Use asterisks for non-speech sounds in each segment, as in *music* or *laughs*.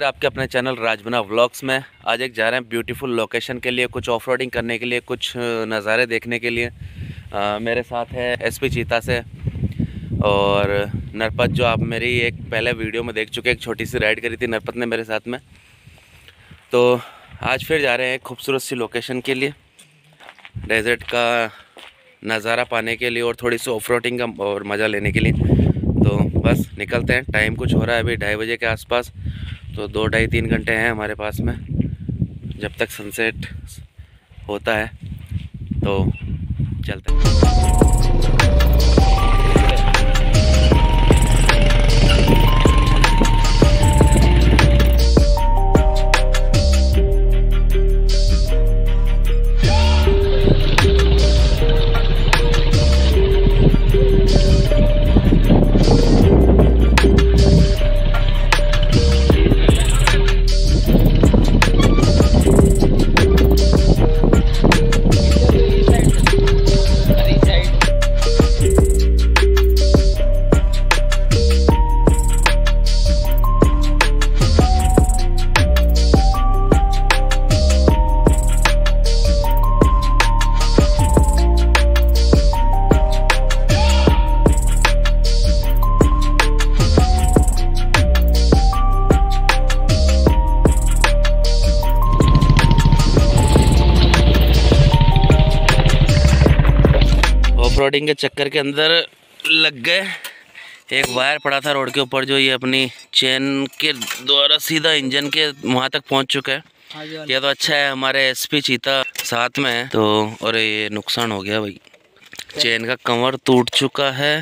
फिर आपके अपने चैनल राजबना व्लॉग्स में। आज एक जा रहे हैं ब्यूटीफुल लोकेशन के लिए कुछ ऑफ़ करने के लिए कुछ नज़ारे देखने के लिए। आ, मेरे साथ है एसपी चीता से और नरपत जो आप मेरी एक पहले वीडियो में देख चुके एक छोटी सी राइड करी थी नरपत ने मेरे साथ में। तो आज फिर जा रहे हैं खूबसूरत सी लोकेशन के लिए डेजर्ट का नज़ारा पाने के लिए और थोड़ी सी ऑफ़ का और मज़ा लेने के लिए। तो बस निकलते हैं टाइम कुछ हो रहा है अभी ढाई बजे के आसपास। तो दो ढाई तीन घंटे हैं हमारे पास में, जब तक सनसेट होता है तो चलते हैं। रोडिंग के चक्कर के अंदर लग गए। एक वायर पड़ा था रोड के ऊपर जो ये अपनी चेन के द्वारा सीधा इंजन के वहाँ तक पहुँच चुका है। हाँ ये तो अच्छा है हमारे एसपी चीता साथ में है तो और ये नुकसान हो गया भाई। चेन का कमर टूट चुका है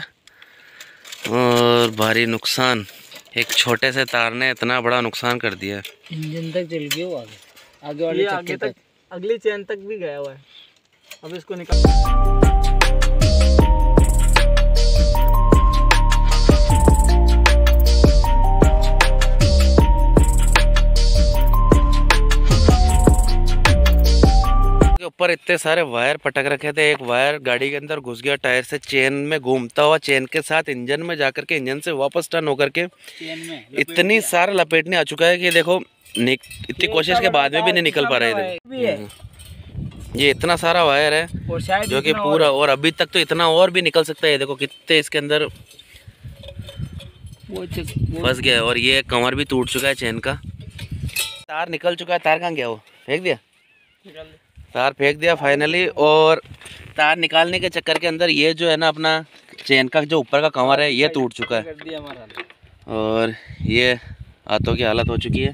और भारी नुकसान। एक छोटे से तार ने इतना बड़ा नुकसान कर दिया इंजन तक चल गया आगे। आगे वाले आगे तक। अगली चेन तक भी गया हुआ है। अब इसको निकाल ऊपर इतने सारे वायर पटक रखे थे एक वायर गाड़ी के अंदर घुस गया टायर से चेन में घूमता हुआ चेन के साथ इंजन में जाकर के इंजन से वापस टर्न होकर के इतनी सारा लपेटने आ चुका है कि देखो इतनी कोशिश के बाद में भी नहीं निकल पा रहे थे। हम्म। ये इतना सारा वायर है जो कि पूरा और अभी तक तो इतना और भी निकल सकता है। देखो कितने इसके अंदर फंस गया और ये कमर भी टूट चुका है चेन का। तार निकल चुका है। तार कहाँ गया वो? फेंक दिया? तार फेंक दिया फाइनली और तार निकालने के चक्कर के अंदर ये जो है ना अपना चेन का जो ऊपर का कवर है ये टूट चुका है। और ये हाथों की हालत हो चुकी है।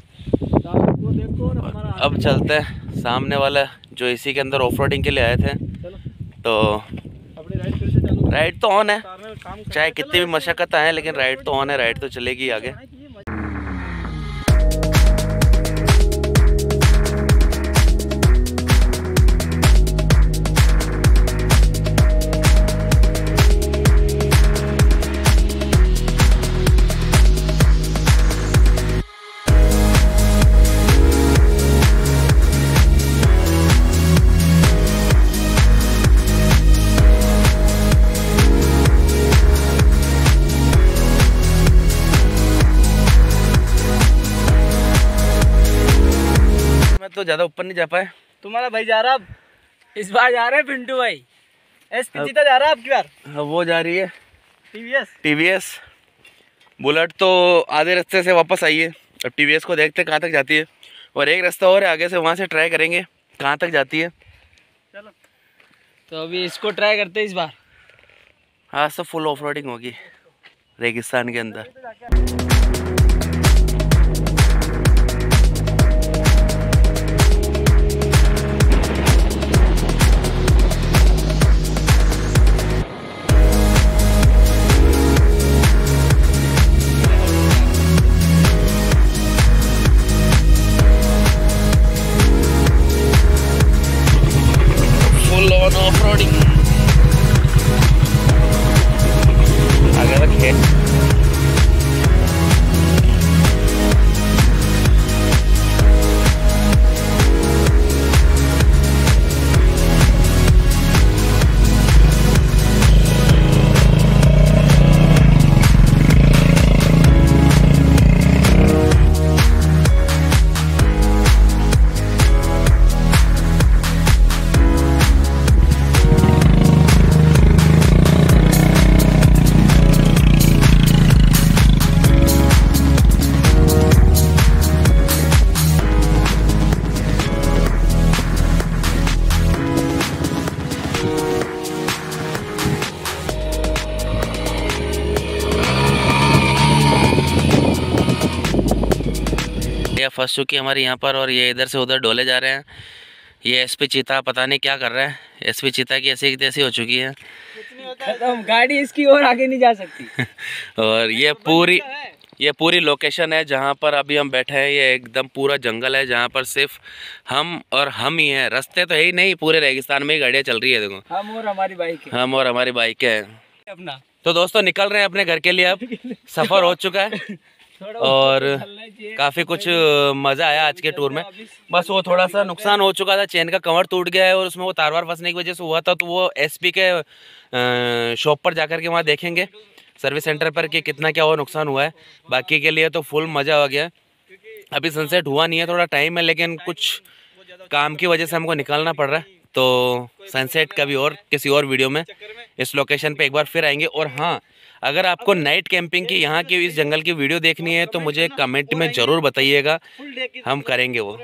अब चलते हैं सामने वाला जो इसी के अंदर ऑफ़ के लिए आए थे। तो राइड तो ऑन है। चाहे कितनी भी मशक्क़त आए लेकिन राइड तो ऑन है राइड तो चलेगी आगे। तो ज़्यादा ऊपर नहीं जा पाए। तुम्हारा भाई जा रहा इस बार जा रहे हैं पिंटू भाई। एस पी जीता जा रहा है आपकी बार? हाँ, वो जा रही है। टीवीएस टीवीएस बुलेट तो आधे रास्ते से वापस आई है। अब टीवीएस को देखते कहाँ तक जाती है। और एक रास्ता और है आगे से वहाँ से ट्राई करेंगे कहाँ तक जाती है। चलो। तो अभी इसको ट्राई करते हैं इस बार। हाँ सब फुल ऑफ़ होगी। रेगिस्तान के अंदर। फंस चुकी है हमारी यहाँ पर और ये इधर से उधर डोले जा रहे हैं। ये एसपी चीता पता नहीं क्या कर रहा है। एसपी चीता की ऐसी तैसी हो चुकी है। खत्म गाड़ी इसकी और आगे नहीं जा सकती। *laughs* और ये पूरी ये पूरी लोकेशन है जहाँ पर अभी हम बैठे हैं। ये एकदम पूरा जंगल है जहाँ पर सिर्फ़ हम और हम ही हैं। रास्ते तो है ही नहीं पूरे रेगिस्तान में ही गाड़ियाँ चल रही है देखो। हम और हमारी बाइक है। हम और हमारी बाइक है। अपना। तो दोस्तों निकल रहे हैं अपने घर के लिए अब। *laughs* सफ़र हो चुका है। और काफ़ी कुछ मज़ा आया आज के टूर में। बस वो थोड़ा सा नुकसान हो। चुका था चेन का कवर टूट गया है और उसमें वो तार वार फंसने की वजह से हुआ था तो वो एसपी के शॉप पर जाकर के वहाँ देखेंगे सर्विस सेंटर पर कि कितना क्या हुआ नुकसान हुआ है। बाकी के लिए तो फुल मज़ा हो गया। अभी सनसेट हुआ नहीं है थोड़ा टाइम है लेकिन कुछ काम की वजह से हमको निकालना पड़ रहा है। तो सनसेट का भी और किसी और वीडियो में इस लोकेशन पे एक बार फिर आएँगे। और हाँ अगर आपको नाइट कैंपिंग की यहाँ की इस जंगल की वीडियो देखनी है तो मुझे कमेंट में ज़रूर बताइएगा। हम करेंगे वो।